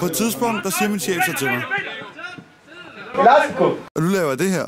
På et tidspunkt, der siger min chef så til mig, Lars, og du laver det her.